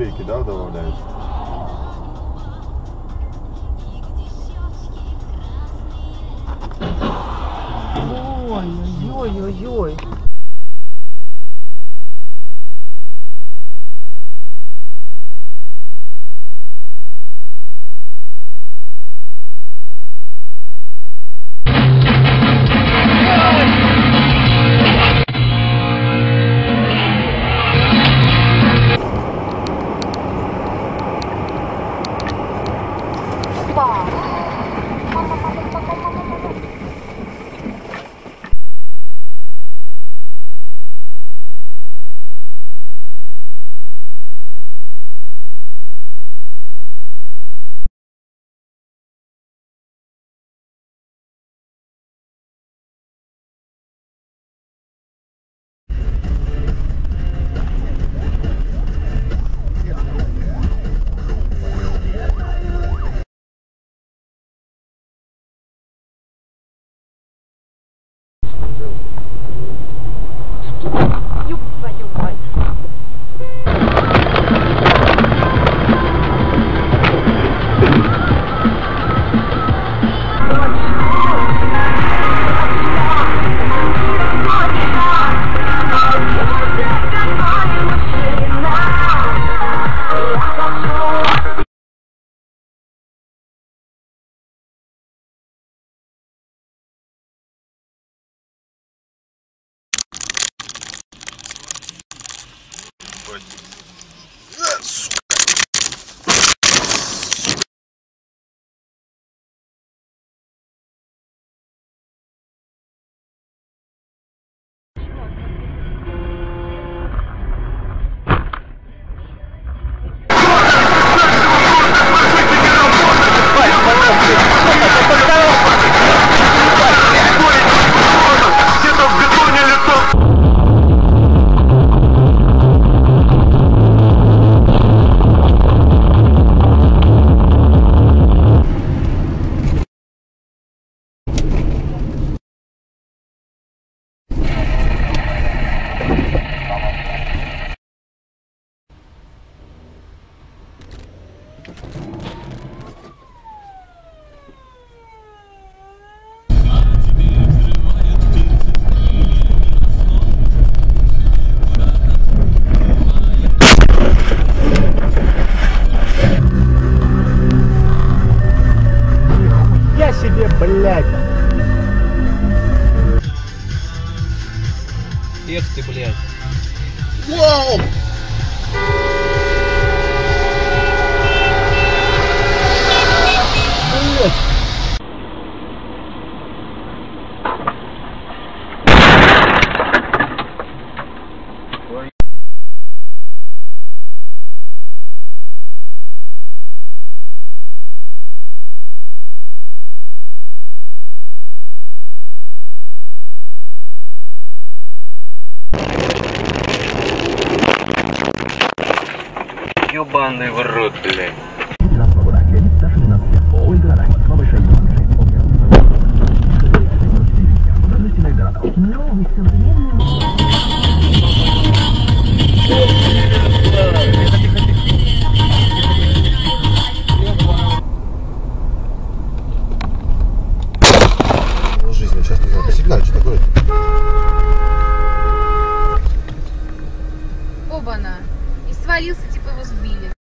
батарейки, да, добавляют? Ой-ой-ой-ой-ой. Я блядь. Эх ты, блядь. Ёбаный в рот, блядь. В жизни, сейчас не знаю. Посигналь, что такое? Оба-на. И свалился, типа его сбили.